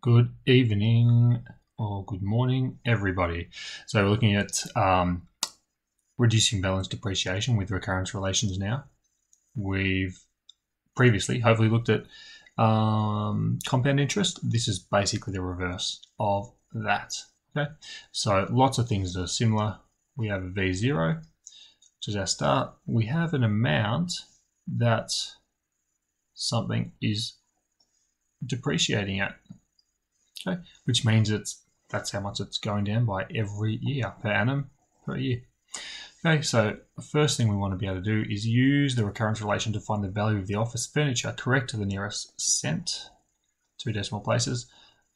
Good evening or good morning, everybody. So we're looking at um, reducing balance depreciation with recurrence relations now. We've previously hopefully looked at um, compound interest. This is basically the reverse of that. Okay, so lots of things that are similar. We have a V0, which is our start. We have an amount that something is depreciating at okay, which means it's that's how much it's going down by every year per annum per year. Okay, so the first thing we want to be able to do is use the recurrence relation to find the value of the office furniture correct to the nearest cent, two decimal places,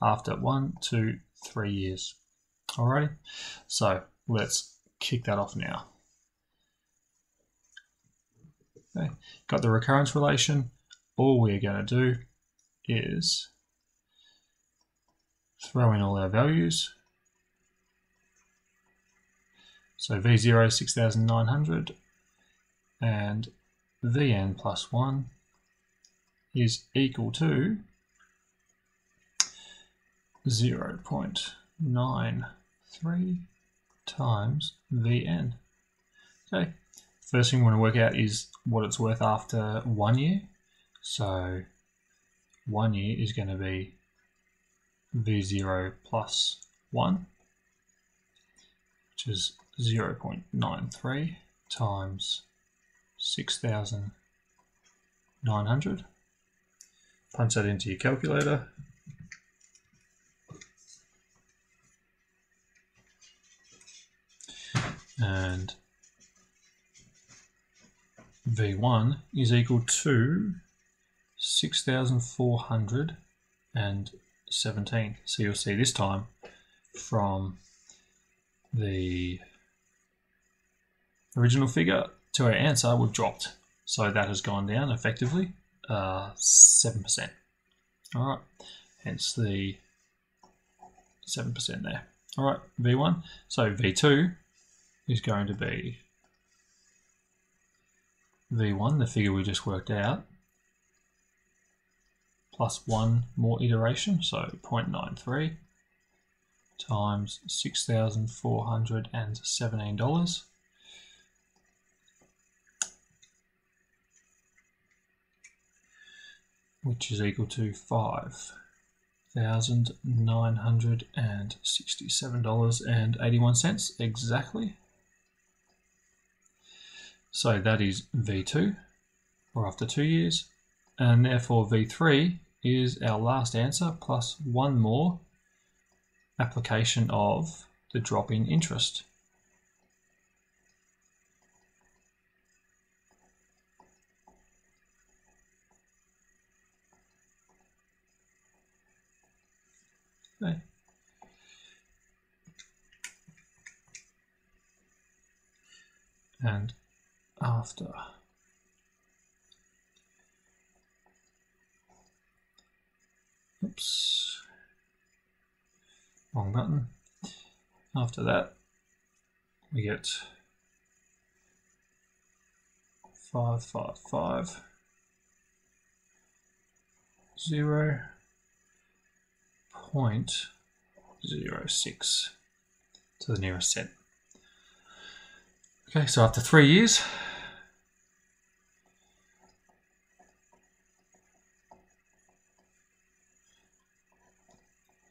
after one, two, three years. Alrighty, so let's kick that off now. Okay, got the recurrence relation. All we're going to do is throw in all our values. So V0 6900 and Vn plus 1 is equal to 0 0.93 times Vn. Okay, first thing we want to work out is what it's worth after one year. So one year is going to be v0 plus 1, which is 0 0.93 times 6,900. Punch that into your calculator. And V1 is equal to 6,400 and 17. So you'll see this time from the original figure to our answer, we've dropped. So that has gone down effectively uh, 7%. All right, hence the 7% there. All right, V1. So V2 is going to be V1, the figure we just worked out, plus one more iteration, so 0.93 times $6,417. which is equal to $5,967.81 exactly. So that is V2, or after two years, and therefore V3 is our last answer plus one more application of the drop in interest. Okay. And after Oops. Wrong button. After that, we get five, five, five, zero point zero six to the nearest cent. Okay, so after three years,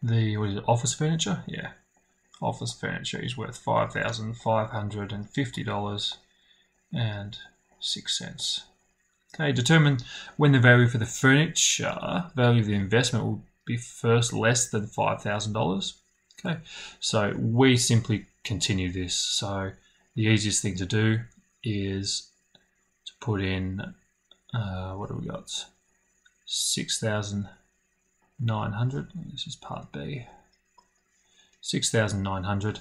the what is it, office furniture? Yeah, office furniture is worth five thousand five hundred and fifty dollars and six cents. Okay, determine when the value for the furniture value of the investment will be first less than five thousand dollars. Okay, so we simply continue this. So the easiest thing to do is to put in uh, what do we got? Six thousand 900. This is part B. 6,900.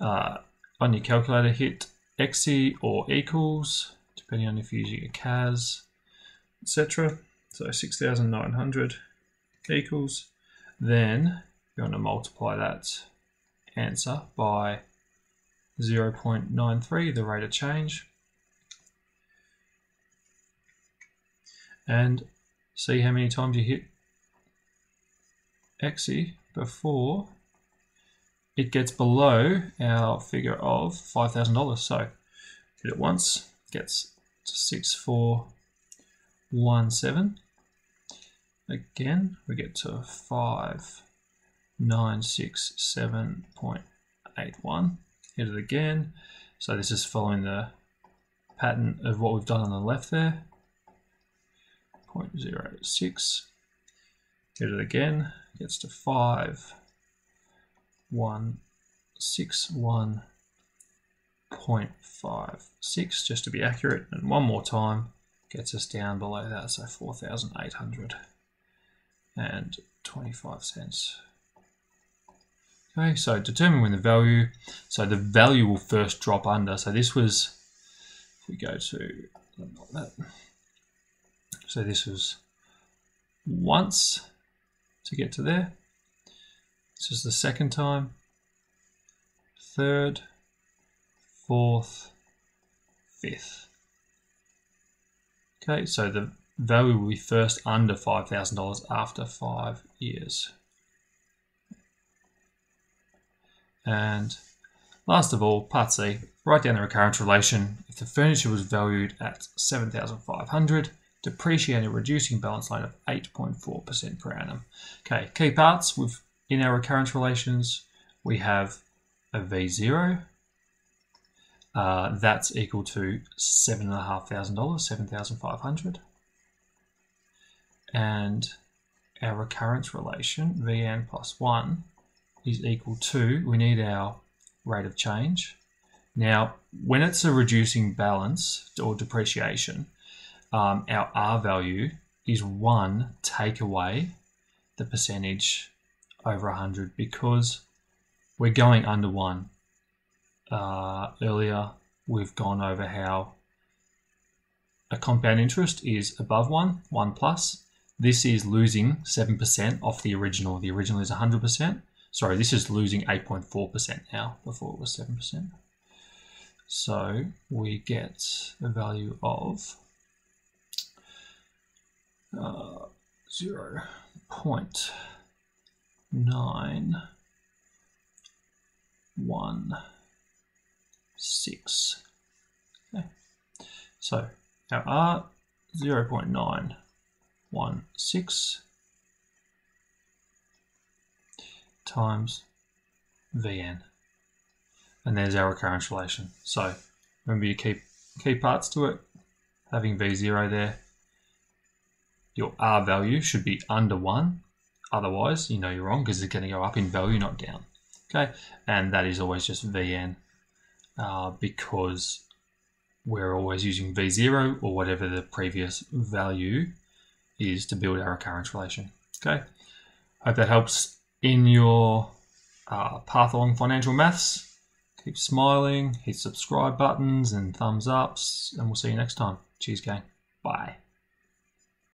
Uh, on your calculator, hit XE or equals, depending on if you're using a CAS, etc. So 6,900 equals. Then you're going to multiply that answer by 0.93, the rate of change. And see how many times you hit XE before it gets below our figure of $5,000. So hit it once, gets to 6417. Again, we get to 5967.81. Hit it again. So this is following the pattern of what we've done on the left there. 0.06. Hit it again, gets to 5, 1, 6, 1, 0.56 just to be accurate and one more time gets us down below that so 4,800 and 25 cents. Okay, so determine when the value, so the value will first drop under. So this was, if we go to, that, so this was once to get to there. This is the second time, third, fourth, fifth. Okay, so the value will be first under $5,000 after five years. And last of all, part C, write down the recurrence relation. If the furniture was valued at 7,500, depreciating reducing balance line of 8.4% per annum. Okay, key parts with in our recurrence relations, we have a V0. Uh, that's equal to $7,500, 7,500. And our recurrence relation, Vn plus 1, is equal to, we need our rate of change. Now, when it's a reducing balance or depreciation, um, our R value is 1 take away the percentage over 100 because we're going under 1. Uh, earlier, we've gone over how a compound interest is above 1, 1 plus. This is losing 7% off the original. The original is 100%. Sorry, this is losing 8.4% now, before it was 7%. So we get a value of uh, 0 0.916. Okay. So our R 0 0.916 times Vn. And there's our recurrence relation. So remember your key, key parts to it, having V0 there, your R value should be under 1. Otherwise, you know you're wrong because it's going to go up in value, not down. Okay, and that is always just Vn uh, because we're always using V0 or whatever the previous value is to build our recurrence relation. Okay, hope that helps in your uh, path along financial maths. Keep smiling, hit subscribe buttons and thumbs ups, and we'll see you next time. Cheers, gang. Bye.